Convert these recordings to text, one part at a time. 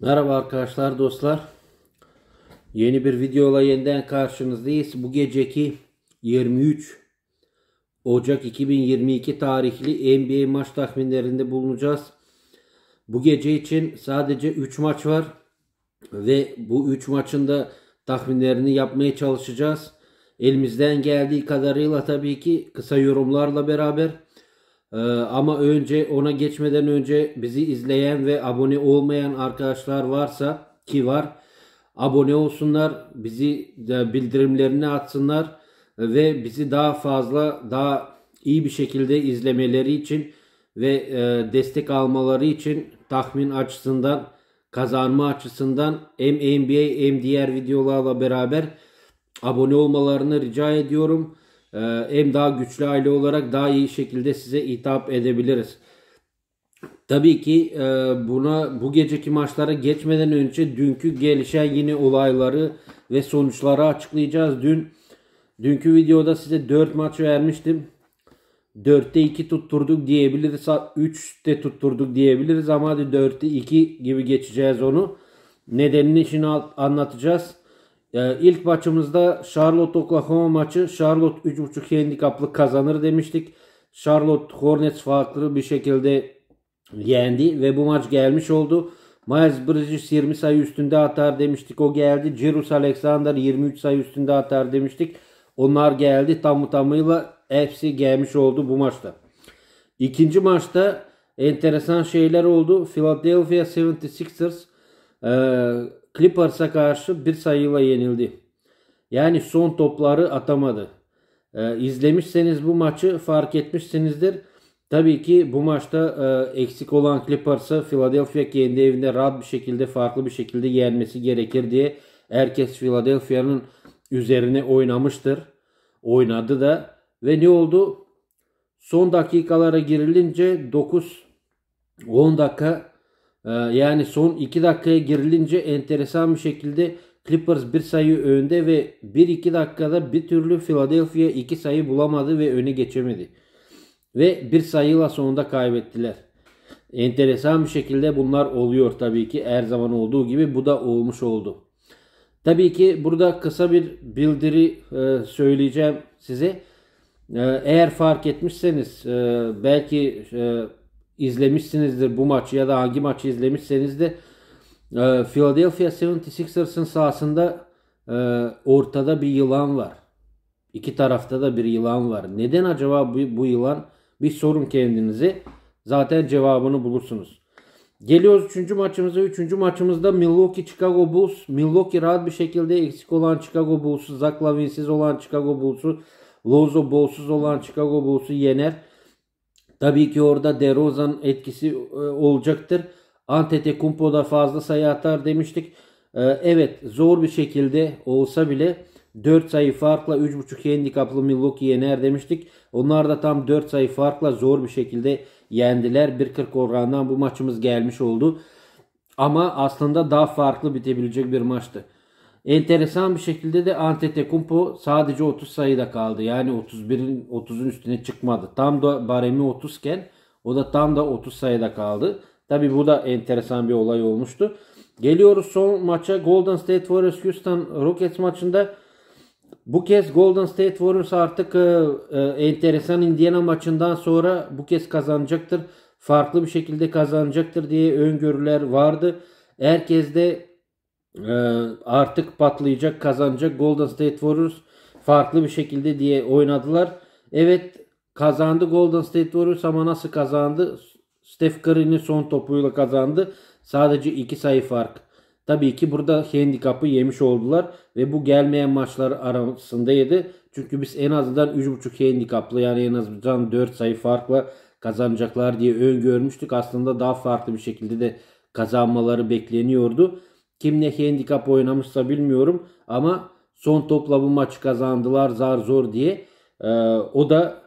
Merhaba arkadaşlar dostlar. Yeni bir videola yeniden karşınızdayız. Bu geceki 23 Ocak 2022 tarihli NBA maç tahminlerinde bulunacağız. Bu gece için sadece 3 maç var ve bu 3 maçın da tahminlerini yapmaya çalışacağız. Elimizden geldiği kadarıyla tabii ki kısa yorumlarla beraber ee, ama önce ona geçmeden önce bizi izleyen ve abone olmayan arkadaşlar varsa ki var abone olsunlar bizi bildirimlerini atsınlar ve bizi daha fazla daha iyi bir şekilde izlemeleri için ve e, destek almaları için tahmin açısından kazanma açısından hem NBA hem diğer videolarla beraber abone olmalarını rica ediyorum. Ee, hem daha güçlü aile olarak daha iyi şekilde size hitap edebiliriz. Tabii ki e, buna bu geceki maçlara geçmeden önce dünkü gelişen yine olayları ve sonuçları açıklayacağız. Dün dünkü videoda size 4 maç vermiştim. 4'te 2 tutturduk diyebiliriz. 3'te tutturduk diyebiliriz ama hadi 4'te 2 gibi geçeceğiz onu. Nedenini şimdi anlatacağız. Ee, ilk maçımızda Charlotte Oklahoma maçı Charlotte 3.5 handikaplı kazanır demiştik. Charlotte Hornets farklı bir şekilde yendi ve bu maç gelmiş oldu. Miles Bridges 20 sayı üstünde atar demiştik. O geldi. Cirus Alexander 23 sayı üstünde atar demiştik. Onlar geldi. Tam tamıyla hepsi gelmiş oldu bu maçta. İkinci maçta enteresan şeyler oldu. Philadelphia 76ers e, Clippers'a karşı bir sayıyla yenildi. Yani son topları atamadı. Ee, izlemişseniz bu maçı fark etmişsinizdir. Tabii ki bu maçta e, eksik olan Clippers'ı Philadelphia kendi evinde rahat bir şekilde farklı bir şekilde yenmesi gerekir diye herkes Philadelphia'nın üzerine oynamıştır. Oynadı da ve ne oldu? Son dakikalara girilince 9 10 dakika yani son 2 dakikaya girilince enteresan bir şekilde Clippers bir sayı önde ve 1-2 dakikada bir türlü Philadelphia 2 sayı bulamadı ve öne geçemedi. Ve bir sayıyla sonunda kaybettiler. Enteresan bir şekilde bunlar oluyor tabii ki her zaman olduğu gibi bu da olmuş oldu. Tabii ki burada kısa bir bildiri e, söyleyeceğim size. E, eğer fark etmişseniz e, belki izlemişsinizdir bu maçı ya da hangi maçı izlemişseniz de e, Philadelphia 76ers'ın sahasında e, ortada bir yılan var. İki tarafta da bir yılan var. Neden acaba bu, bu yılan? Bir sorun kendinize. Zaten cevabını bulursunuz. Geliyoruz 3. maçımıza. 3. maçımızda Milwaukee Chicago Bulls. Milwaukee rahat bir şekilde eksik olan Chicago Bulls'u, Zach Lavin'siz olan Chicago Bulls'u, Lonzo Ball'suz olan Chicago Bulls'u yener. Tabii ki orada DeRozan etkisi e, olacaktır. Antetokounmpo da fazla sayı atar demiştik. E, evet zor bir şekilde olsa bile 4 sayı farkla 3.5 handikaplı Milwaukee yener demiştik. Onlar da tam 4 sayı farkla zor bir şekilde yendiler. 1.40 oranından bu maçımız gelmiş oldu. Ama aslında daha farklı bitebilecek bir maçtı. Enteresan bir şekilde de Antetokounmpo sadece 30 sayıda kaldı. Yani 31'in 30'un üstüne çıkmadı. Tam da baremi 30 iken o da tam da 30 sayıda kaldı. Tabi bu da enteresan bir olay olmuştu. Geliyoruz son maça Golden State Warriors Houston Rockets maçında. Bu kez Golden State Warriors artık e, e, enteresan Indiana maçından sonra bu kez kazanacaktır. Farklı bir şekilde kazanacaktır diye öngörüler vardı. Herkes de ee, artık patlayacak, kazanacak Golden State Warriors farklı bir şekilde diye oynadılar. Evet kazandı Golden State Warriors ama nasıl kazandı? Steph Curry'nin son topuyla kazandı. Sadece 2 sayı fark. Tabii ki burada handikapı yemiş oldular ve bu gelmeyen maçlar arasındaydı. Çünkü biz en azından 3.5 handikaplı yani en azından 4 sayı farkla kazanacaklar diye öngörmüştük. Aslında daha farklı bir şekilde de kazanmaları bekleniyordu. Kim ne handikap oynamışsa bilmiyorum ama son topla bu maçı kazandılar zar zor diye. Ee, o da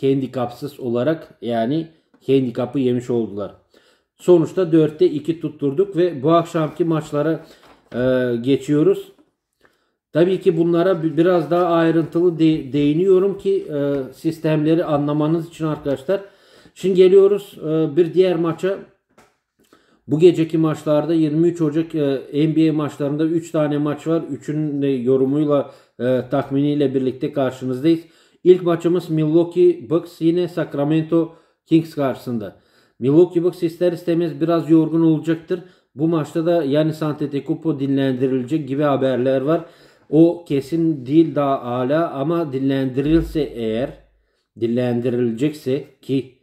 handikapsız olarak yani handikapı yemiş oldular. Sonuçta 4'te 2 tutturduk ve bu akşamki maçlara e, geçiyoruz. Tabii ki bunlara biraz daha ayrıntılı de, değiniyorum ki e, sistemleri anlamanız için arkadaşlar. Şimdi geliyoruz e, bir diğer maça. Bu geceki maçlarda 23 Ocak e, NBA maçlarında 3 tane maç var. 3'ünün de yorumuyla e, tahminiyle birlikte karşınızdayız. İlk maçımız Milwaukee Bucks yine Sacramento Kings karşısında. Milwaukee Bucks ister istemez biraz yorgun olacaktır. Bu maçta da yani Antetokounmpo dinlendirilecek gibi haberler var. O kesin değil daha hala ama dinlendirilse eğer dinlendirilecekse ki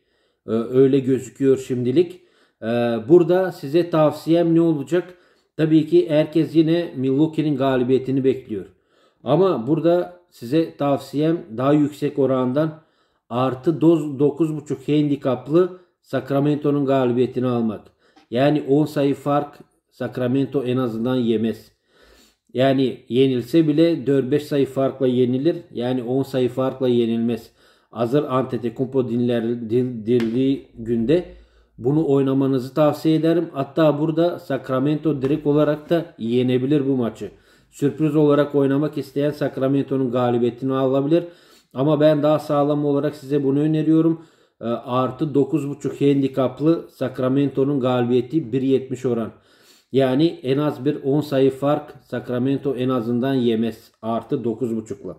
e, öyle gözüküyor şimdilik. E, burada size tavsiyem ne olacak? Tabii ki herkes yine Milwaukee'nin galibiyetini bekliyor. Ama burada size tavsiyem daha yüksek orandan artı 9.5 handikaplı Sacramento'nun galibiyetini almak. Yani 10 sayı fark Sacramento en azından yemez. Yani yenilse bile 4-5 sayı farkla yenilir. Yani 10 sayı farkla yenilmez. Hazır Antetokounmpo dinlendirildiği günde bunu oynamanızı tavsiye ederim. Hatta burada Sacramento direkt olarak da yenebilir bu maçı. Sürpriz olarak oynamak isteyen Sacramento'nun galibiyetini alabilir. Ama ben daha sağlam olarak size bunu öneriyorum. E, artı 9.5 handikaplı Sacramento'nun galibiyeti 1.70 oran. Yani en az bir 10 sayı fark Sacramento en azından yemez. Artı 9.5'la.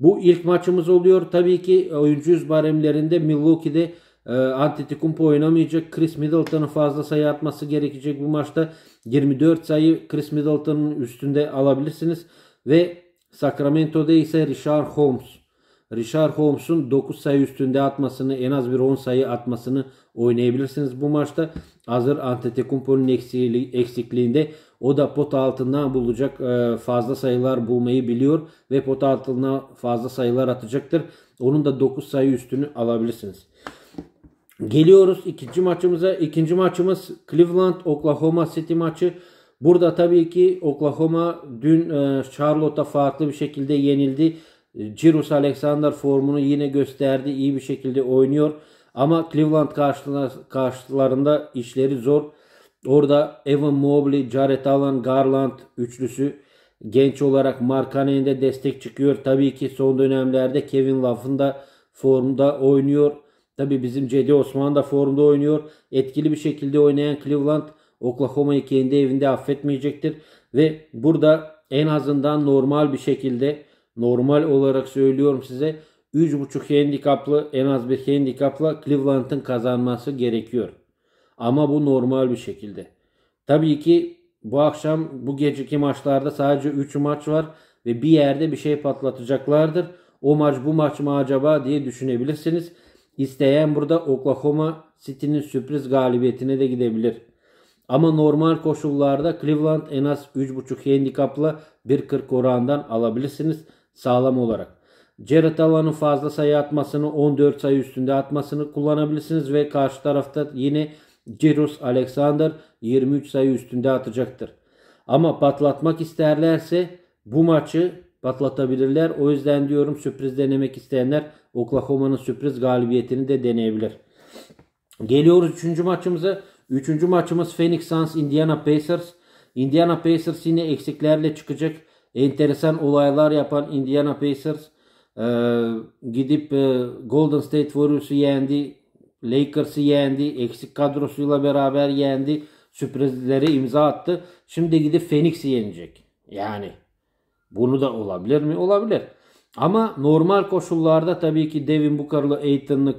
Bu ilk maçımız oluyor. Tabii ki oyuncu yüz baremlerinde Milwaukee'de e, Antetokounmpo oynamayacak. Chris Middleton'ın fazla sayı atması gerekecek bu maçta. 24 sayı Chris Middleton'ın üstünde alabilirsiniz. Ve Sacramento'da ise Richard Holmes. Richard Holmes'un 9 sayı üstünde atmasını en az bir 10 sayı atmasını oynayabilirsiniz bu maçta. Hazır Antetokounmpo'nun eksikliğinde o da pot altından bulacak e, fazla sayılar bulmayı biliyor ve pot altına fazla sayılar atacaktır. Onun da 9 sayı üstünü alabilirsiniz. Geliyoruz ikinci maçımıza. İkinci maçımız Cleveland Oklahoma City maçı. Burada tabii ki Oklahoma dün e, Charlotte'a farklı bir şekilde yenildi. Cirus Alexander formunu yine gösterdi. İyi bir şekilde oynuyor. Ama Cleveland karşılarında işleri zor. Orada Evan Mobley, Jared Allen, Garland üçlüsü genç olarak Markanen'de destek çıkıyor. Tabii ki son dönemlerde Kevin Love'ın da formda oynuyor. Tabii bizim Cedi Osman da formda oynuyor. Etkili bir şekilde oynayan Cleveland Oklahoma'yı kendi evinde affetmeyecektir. Ve burada en azından normal bir şekilde normal olarak söylüyorum size 3.5 handikaplı en az bir handikapla Cleveland'ın kazanması gerekiyor. Ama bu normal bir şekilde. Tabii ki bu akşam bu geceki maçlarda sadece 3 maç var ve bir yerde bir şey patlatacaklardır. O maç bu maç mı acaba diye düşünebilirsiniz. İsteyen burada Oklahoma City'nin sürpriz galibiyetine de gidebilir. Ama normal koşullarda Cleveland en az 3.5 handikapla 1.40 orandan alabilirsiniz sağlam olarak. Jared Allen'ın fazla sayı atmasını 14 sayı üstünde atmasını kullanabilirsiniz ve karşı tarafta yine Cirus Alexander 23 sayı üstünde atacaktır. Ama patlatmak isterlerse bu maçı patlatabilirler. O yüzden diyorum sürpriz denemek isteyenler Oklahoma'nın sürpriz galibiyetini de deneyebilir. Geliyoruz 3. maçımıza. 3. maçımız Phoenix Suns Indiana Pacers. Indiana Pacers yine eksiklerle çıkacak. Enteresan olaylar yapan Indiana Pacers e, gidip e, Golden State Warriors'u yendi. Lakers'ı yendi. Eksik kadrosuyla beraber yendi. Sürprizleri imza attı. Şimdi gidip Phoenix'i yenecek. Yani bunu da olabilir mi? Olabilir. Ama normal koşullarda tabii ki Devin Booker'lı, Aiton'lı,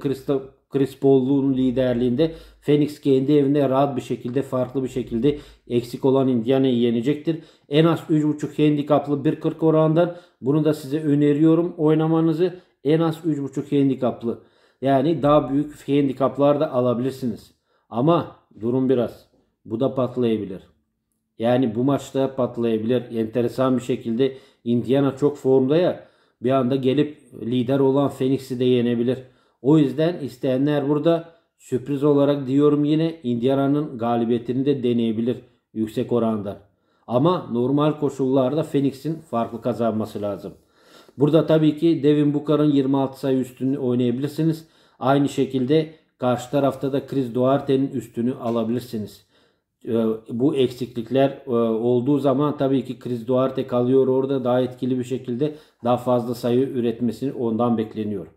Chris Paul'un liderliğinde Phoenix kendi evinde rahat bir şekilde farklı bir şekilde eksik olan Indiana'yı yenecektir. En az 3.5 handikaplı 1.40 orandan bunu da size öneriyorum oynamanızı. En az 3.5 handikaplı. Yani daha büyük handikaplar da alabilirsiniz. Ama durum biraz. Bu da patlayabilir. Yani bu maçta patlayabilir. Enteresan bir şekilde Indiana çok formda ya. Bir anda gelip lider olan Phoenix'i de yenebilir. O yüzden isteyenler burada sürpriz olarak diyorum yine Indiana'nın galibiyetini de deneyebilir yüksek oranda. Ama normal koşullarda Phoenix'in farklı kazanması lazım. Burada tabii ki Devin Booker'ın 26 sayı üstünü oynayabilirsiniz. Aynı şekilde karşı tarafta da Chris Duarte'nin üstünü alabilirsiniz. Ee, bu eksiklikler e, olduğu zaman tabii ki Chris Duarte kalıyor orada daha etkili bir şekilde daha fazla sayı üretmesini ondan bekleniyor.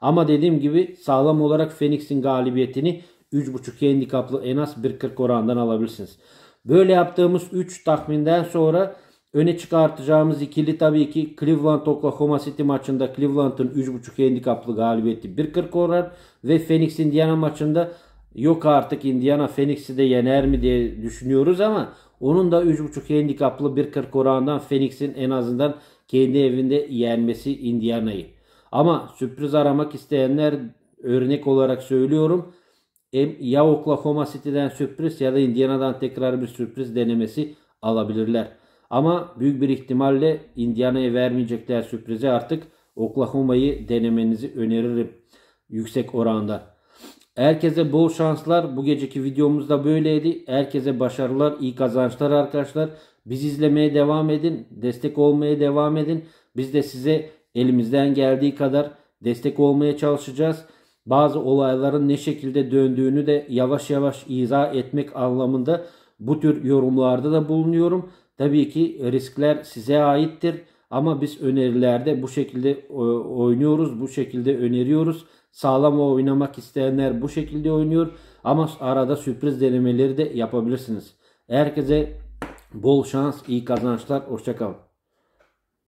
Ama dediğim gibi sağlam olarak Phoenix'in galibiyetini 3.5 handikaplı en az 1.40 orandan alabilirsiniz. Böyle yaptığımız 3 tahminden sonra öne çıkartacağımız ikili tabii ki Cleveland Oklahoma City maçında Cleveland'ın 3.5 handikaplı galibiyeti 1.40 oran ve Phoenix Indiana maçında yok artık Indiana Phoenix'i de yener mi diye düşünüyoruz ama onun da 3.5 handikaplı 1.40 orandan Phoenix'in en azından kendi evinde yenmesi Indiana'yı. Ama sürpriz aramak isteyenler örnek olarak söylüyorum. Ya Oklahoma City'den sürpriz ya da Indiana'dan tekrar bir sürpriz denemesi alabilirler. Ama büyük bir ihtimalle Indiana'ya vermeyecekler sürprizi artık Oklahoma'yı denemenizi öneririm yüksek oranda. Herkese bol şanslar. Bu geceki videomuz da böyleydi. Herkese başarılar, iyi kazançlar arkadaşlar. Biz izlemeye devam edin. Destek olmaya devam edin. Biz de size elimizden geldiği kadar destek olmaya çalışacağız. Bazı olayların ne şekilde döndüğünü de yavaş yavaş izah etmek anlamında bu tür yorumlarda da bulunuyorum. Tabii ki riskler size aittir. Ama biz önerilerde bu şekilde oynuyoruz. Bu şekilde öneriyoruz. Sağlam oynamak isteyenler bu şekilde oynuyor. Ama arada sürpriz denemeleri de yapabilirsiniz. Herkese bol şans, iyi kazançlar. Hoşçakalın.